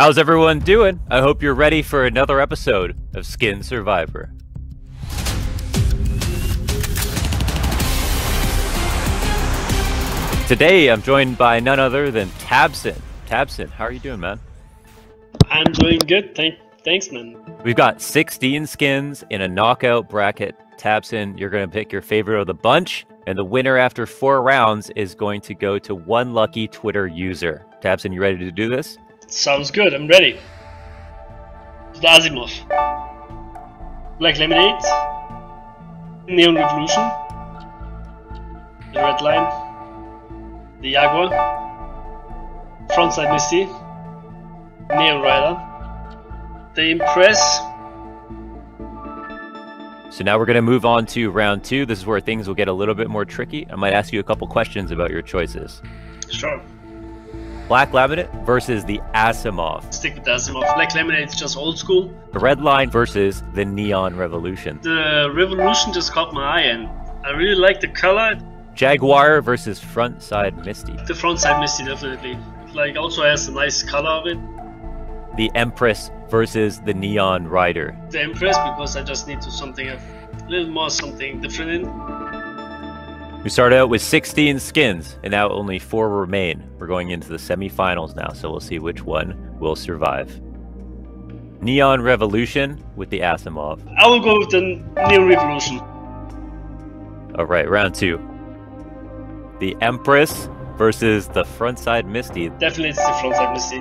How's everyone doing? I hope you're ready for another episode of Skin Survivor. Today I'm joined by none other than TabseN. TabseN, how are you doing, man? I'm doing good. Thank, thanks, man. We've got 16 skins in a knockout bracket. TabseN, you're going to pick your favorite of the bunch, and the winner after four rounds is going to go to one lucky Twitter user. TabseN, you ready to do this? Sounds good. I'm ready. The Asiimov. Black Laminate. Neon Revolution. The Red Line. The Jaguar. Frontside Misty. Neon Rider. The Empress. So now we're going to move on to round two. This is where things will get a little bit more tricky. I might ask you a couple questions about your choices. Sure. Black Laminate versus the Asiimov. Stick with the Asiimov. Black Laminate is just old school. The Red Line versus the Neon Revolution. The Revolution just caught my eye and I really like the color. Jaguar versus Frontside Misty. The Frontside Misty definitely. Like also has a nice color of it. The Empress versus the Neon Rider. The Empress because I just need to something a little more something different in. We started out with 16 skins, and now only four remain. We're going into the semifinals now, so we'll see which one will survive. Neon Revolution with the Asiimov. I will go with the Neon Revolution. All right, round two. The Empress versus the Frontside Misty. Definitely it's the Frontside Misty.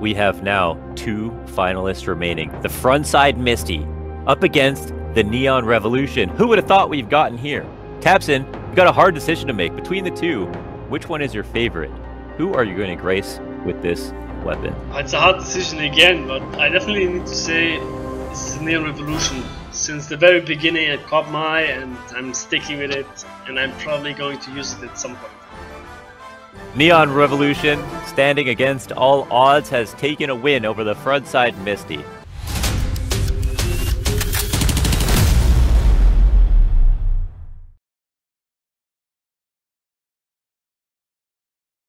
We have now two finalists remaining. The Frontside Misty up against the Neon Revolution. Who would have thought we've gotten here? TabseN, you've got a hard decision to make between the two. Which one is your favorite? Who are you going to grace with this weapon? It's a hard decision again, but I definitely need to say it's the Neon Revolution. Since the very beginning it caught my eye and I'm sticking with it and I'm probably going to use it at some point. Neon Revolution, standing against all odds, has taken a win over the frontside Misty.